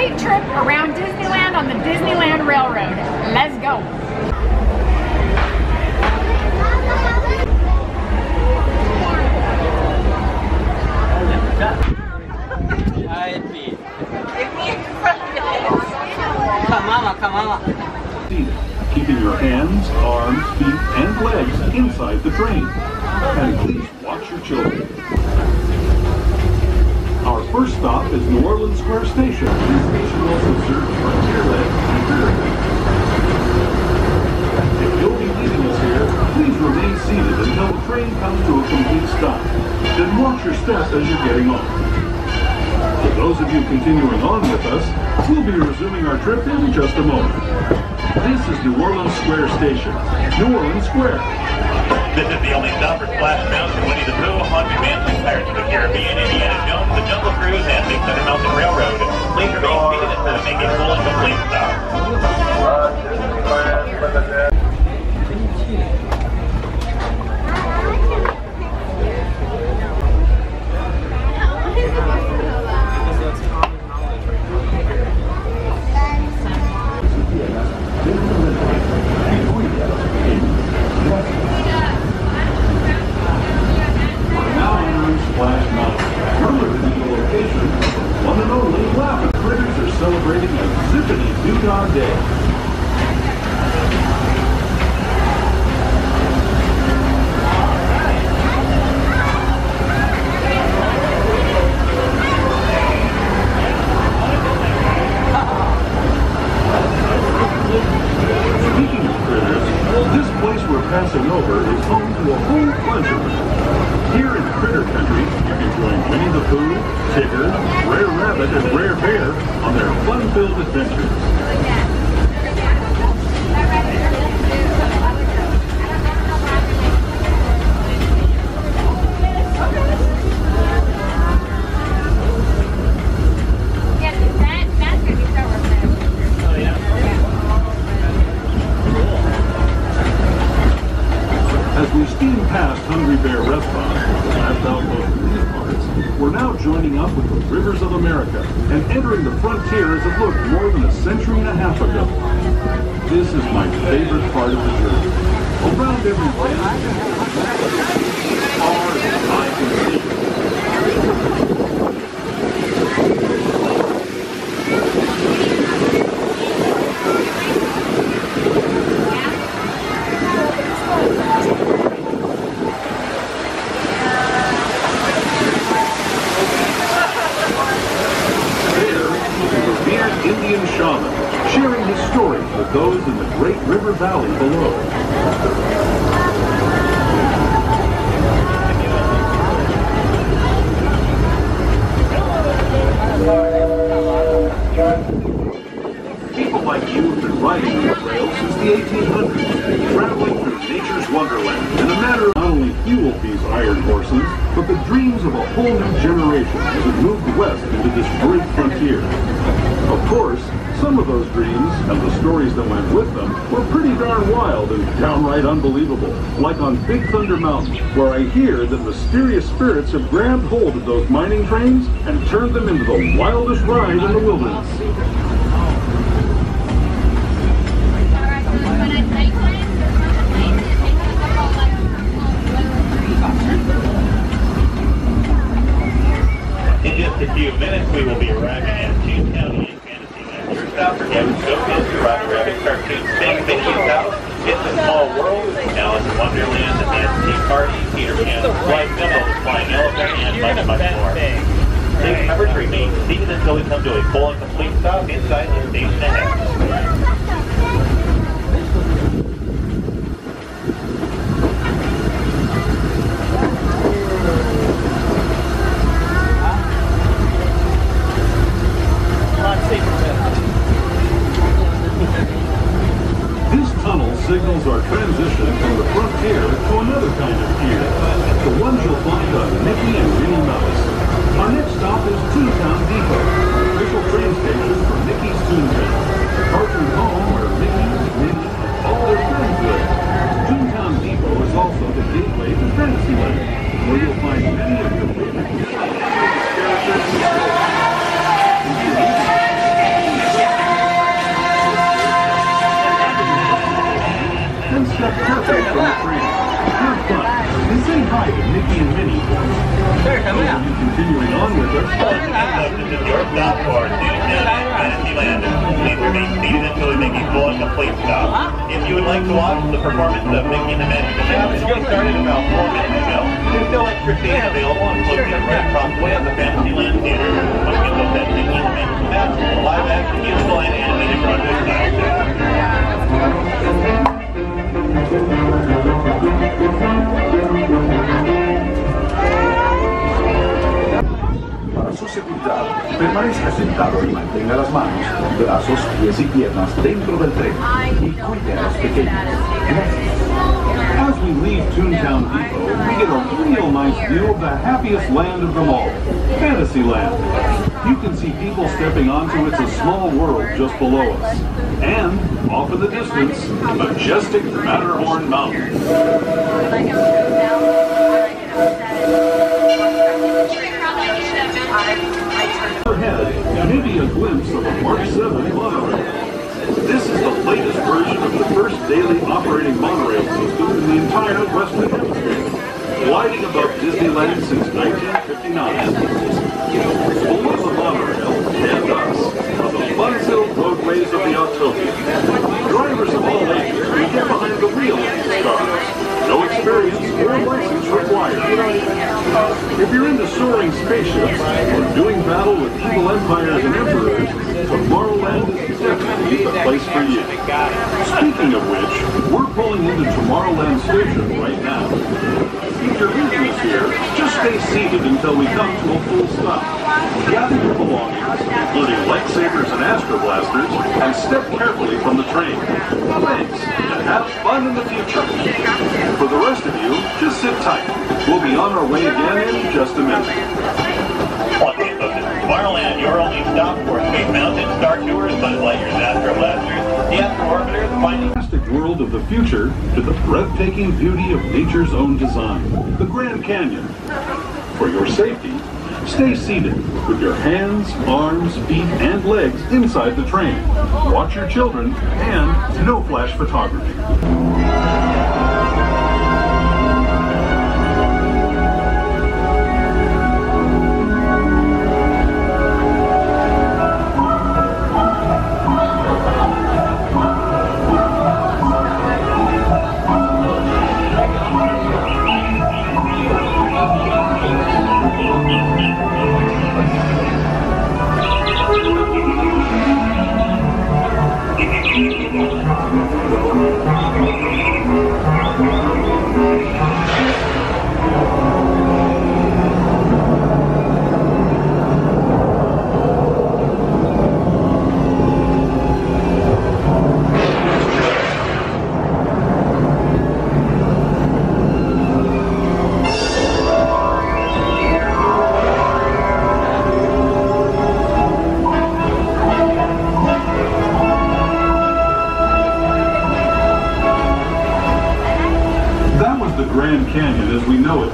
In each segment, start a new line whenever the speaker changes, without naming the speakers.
complete trip around Disneyland on the Disneyland Railroad. Let's go.
Keeping your hands, arms, feet, and legs inside the train. And please watch your children. First stop is New Orleans Square Station. This station also serves Frontierland and America. If you'll be leaving us here, please remain seated until the train comes to a complete stop. Then watch your step as you're getting off. For those of you continuing on with us, we'll be resuming our trip in just a moment. This is New Orleans Square Station. New Orleans Square.
This is the only stop for Splash Mountain, Winnie the Pooh, Haunted Mansion, Pirates of the Caribbean, Indiana Jones, The Jungle Cruise, and Big Thunder
on their fun-filled adventures. Steam past Hungry Bear Restaurant, the last outpost in parts, we're now joining up with the rivers of America and entering the frontier as it looked more than a century and a half ago. This is my favorite part of the journey. Around every bend, far as I can see. There, the revered Indian shaman, sharing his stories with those in the Great River Valley below. People like you have been riding the trail since the 1800s, traveling through nature's wonderland in a matter of not only fueled these iron horses, but the dreams of a whole new generation as it moved west into this great frontier. Of course, some of those dreams and the stories that went with them were pretty darn wild and downright unbelievable, like on Big Thunder Mountain, where I hear that mysterious spirits have grabbed hold of those mining trains and turned them into the wildest ride in the wilderness.
Just a few minutes, we will be arriving at Toon County in Fantasyland. Your stop for Showcase to Roger Rabbit Cartoon Big Mickey's House. It's a small world. Alice in Wonderland, the Fantasy Party, Peter Pan's Flight Dumbo, the Flying Elephant, and much, much more. Please remember to remain seated until we come to a full and complete stop inside the station ahead.
and perfect from. Have fun. And say hi to Mickey and Minnie for me. Sure, come out. Continuing on with.
This is your stop for Disneyland. Please remain seated until we make stop. If you would like to watch the performance of Mickey and the Magic started about four minutes ago, there's no extra available, including the right across way on the
permanezca sentado y mantenga las manos, brazos, pies y piernas dentro del tren y cuide a los pequeños. As we leave Toontown Depot, we get a real nice view of the happiest land of them all, Fantasyland. You can see people stepping onto It's a Small World just below us. And, off in the distance, the majestic Matterhorn Mountain. Maybe a glimpse of a Mark 7 monorail. This is the latest version of the first daily operating monorail system in the entire Western Hemisphere, gliding above Disneyland since 1959. Below the monorail and us are the fun-filled roadways of the Autopia. Drivers of all ages can get behind the wheel of these cars. No experience or license required. If you're into soaring spaceships or doing battle with evil empires and emperors, Tomorrowland is definitely the place for you. Speaking of which, we're pulling into Tomorrowland Station right now. If you're business here, just stay seated until we come to a full stop. Gather your belongings, including lightsabers and astroblasters, and step carefully from the train. Thanks, and have fun in the future. For the rest of you, just sit tight. Be on our way again in just a minute.
Tomorrowland, your only stop for Space Mountain, Star Tours, Buzz Lightyear's Astro Blasters, the Astro Orbiter, the Finding
fantastic world of the future to the breathtaking beauty of nature's own design, the Grand Canyon. For your safety, stay seated with your hands, arms, feet, and legs inside the train. Watch your children and no flash photography.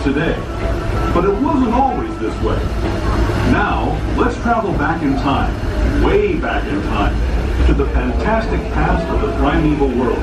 Today. But it wasn't always this way. Now, let's travel back in time, way back in time, to the fantastic past of the primeval world.